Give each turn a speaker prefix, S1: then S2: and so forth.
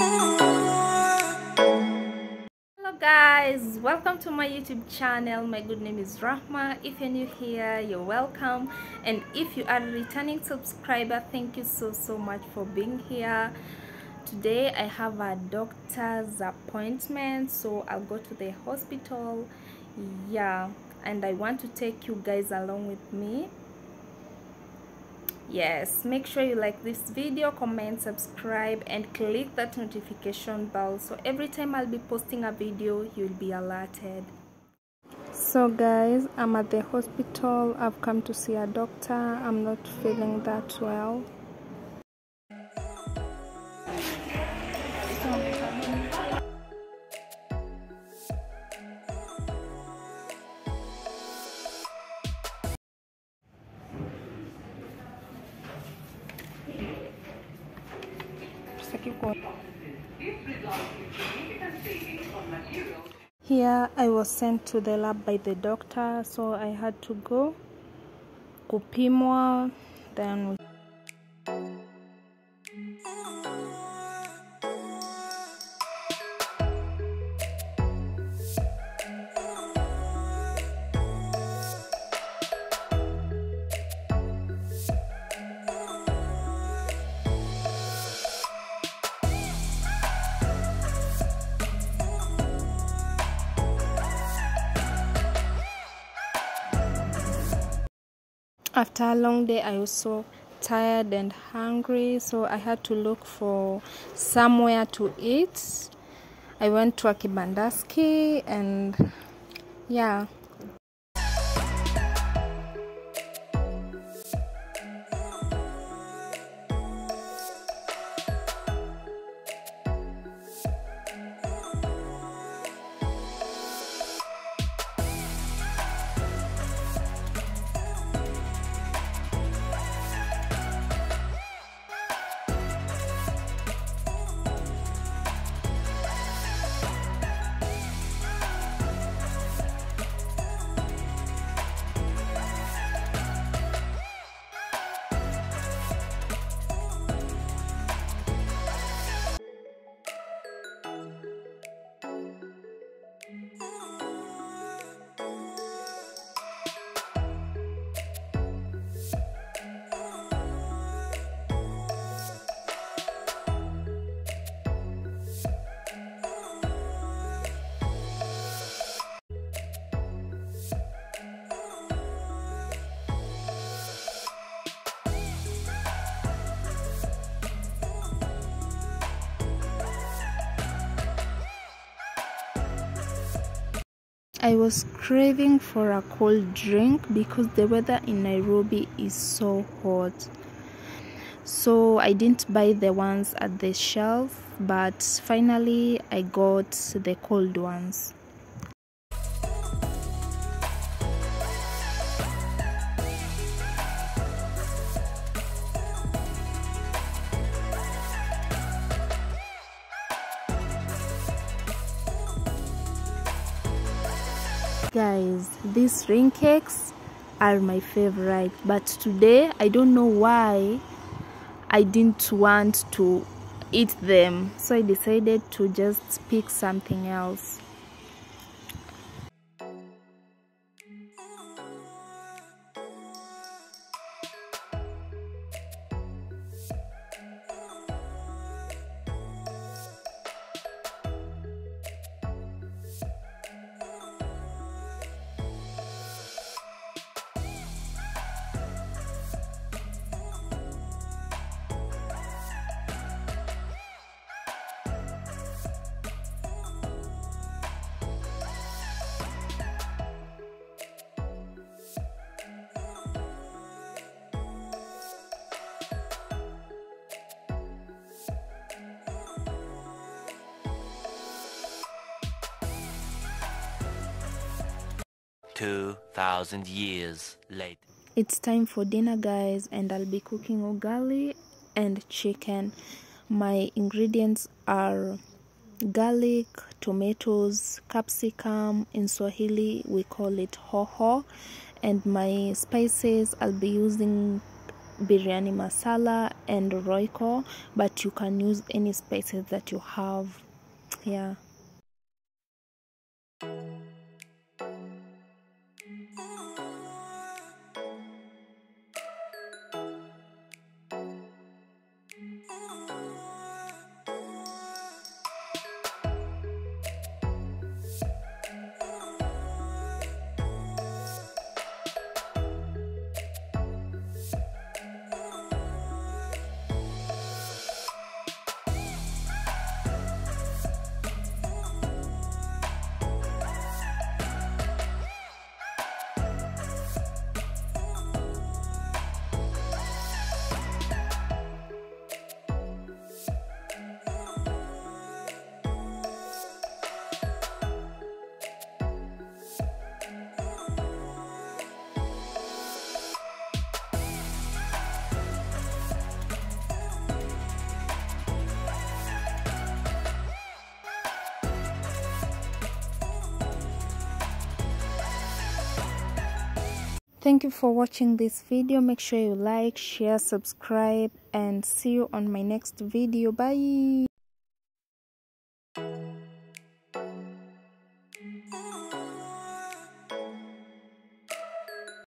S1: hello guys. Welcome to my youtube channel. My good name is rahma. If you're new here you're welcome. And if you are a returning subscriber thank you so so much for being here. Today i have a doctor's appointment so i'll go to the hospital. Yeah and i want to take you guys along with me yes make sure you like this video comment subscribe and click that notification bell so every time i'll be posting a video you'll be alerted. So guys i'm at the hospital. I've come to see a doctor. I'm not feeling that well Here I was sent to the lab by the doctor, so I had to go kupimwa, then after a long day i was so tired and hungry so i had to look for somewhere to eat. I went to a kibandaski and yeah I was craving for a cold drink because the weather in Nairobi is so hot. So I didn't buy the ones at the shelf, but finally I got the cold ones. Guys these ring cakes are my favorite but today i don't know why i didn't want to eat them. So i decided to just pick something else
S2: Two thousand years later.
S1: It's time for dinner, guys, and I'll be cooking ugali and chicken. My ingredients are garlic, tomatoes, capsicum. In Swahili, we call it hoho, and my spices I'll be using biryani masala and royco but you can use any spices that you have yeah Thank you for watching this video. Make sure you like, share, subscribe and see you on my next video. Bye.